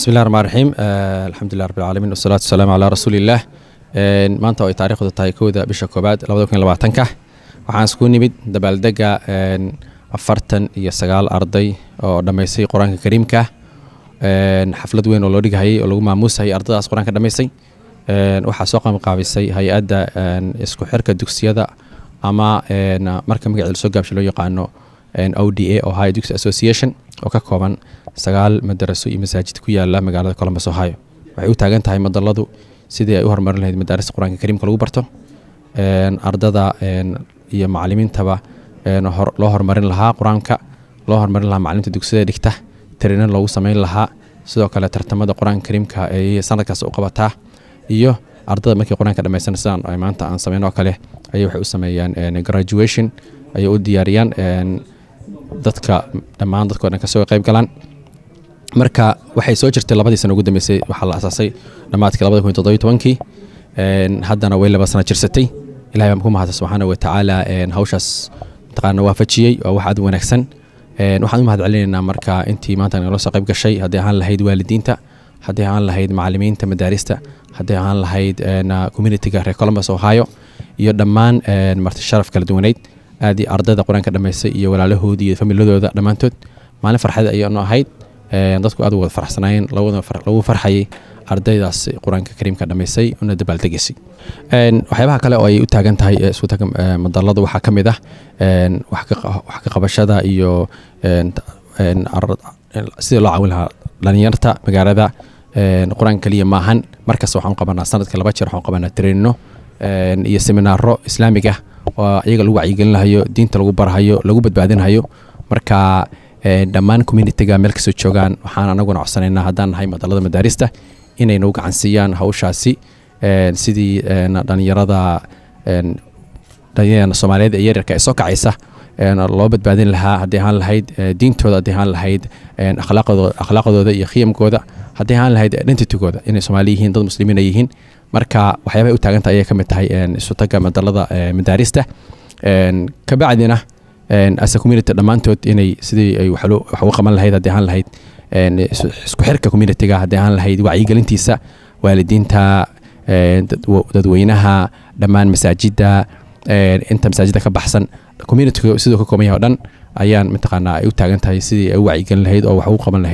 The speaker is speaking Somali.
bismillahi raxmaan raxiim alxamdulilah rabbi alcaalamiin wasalaatu wasalaamu calaa rasuuliillah maanta oo ay taariikhdu tahay kowda bisha koobaad labada kun iyo labaatanka. Waxaan isku nimid dabaaldega afartan iyo sagaal arday oo dhammaysay qur'aanka kariimka. Xaflad weyn oo loo dhigahayay oo lagu maamuusayay ardadaas qur'aanka dhammaysay. Waxaa soo qabanqaabisay hay'adda isku xirka dugsiyada ama marka magaceeda la soo gaabsha loo yaqaano o d a ohio duxy association oo ka kooban sagaal madaraso iyo masaajid ku yaalla magaalada columbus ohio. Waxay u taagan tahay madaladu sidii ay u horumarin lahayd madarista qur'aanka kariimka lagu barto. Ardada iyo macalimiintaba loo horumarin lahaa qur'aanka loo horumarin lahaa macaliminta dugsiyada dhigta tarinan loogu sameyn lahaa. Sidoo kale tartamada qur'aanka kariimka ay sanadkaas u qabataa iyo ardada markii qur'aanka dhammaysan sidaan maanta aan sameyn oo kale ayay waxay u sameeyaan graduation ayay u diyaariyaan dadka dhammaan dadko dhan ka soo qayb galaan marka waxay soo jirtay labadii sana ugu dambeysay waxaa la asaasay dhammaadkii labada kun toddobiyo tobankii. Haddana way laba sana jirsatay. Ilahay baan ku mahadsan subxaana wa tacaala. Hawshaas mataqaana waafajiyey waa wax aad wanaagsan. Waxaan u mahad celinaynaa marka intii maanta nagala soo qayb gashay haddii ahaan lahayd waalidiinta haddii ahaan lahayd macalimiinta madaarista haddii ahaan lahayd communitiga reer columbus ohio iyo dhammaan marti sharaf kala duwaneyd aadii ardayda qur'aanka dhammaystay iyo walaalahoodii iyo familadooda dhammaantood maalin farxad ayaanu ahayd dadku aad wada faraxsanaayeen lagu farxayay ardaydaas qur'aanka kariimka dhammaysay una dabaaldegaysay waxyaabaha kale oo ay u taagan tahay madaladu waxaa ka mid ah wax ka qabashada iyo sidii loo caawin lahaa dhalinyarta magaalada qur'aanka keliya maahan markasta waxaan qabanaa sanadka laba jeer waxaan qabanaa treenino iyo seminaaro islaamiga oo iyaga lagu wacyigelinahayo diinta lagu barhayo lagu badbaadinahayo marka dhammaan communitiga meel kastoo joogaan waxaan anaguna codsanaynaa haddaan nahay madalada madaarista inay nagu gacansiiyaan hawshaasi. Sidii dhalinyarada dhalinyarada soomaaliyeed ee yaryarka ee soo kacaysa loo badbaadin lahaa haddii ahaan lahayd diintooda haddii ahaan lahayd akhlaaqdooda iyo khiyamkooda haddii ahaan lahayd identitygooda inay soomaali yihiin dad muslimiina yihiin. Marka waxyaabahay u taagantahay ayay ka mid tahay isutaga madalada madaarista. Kabacdina asa community dhammaantood inay sidii ay wax uga qaban lahayd haddii ahaan lahayd. Isku xirka communitiga haddii ahaan lahayd wacyigelintiisa waalidiinta dadweynaha dhammaan masaajidda inta masaajidda ka baxsan communitiga siduu ka kooban yahay o dhan ayaan mataqaanaa ay u taagan tahay sidii ay u wacyigelin lahayd oo wax ugu qaban lahayd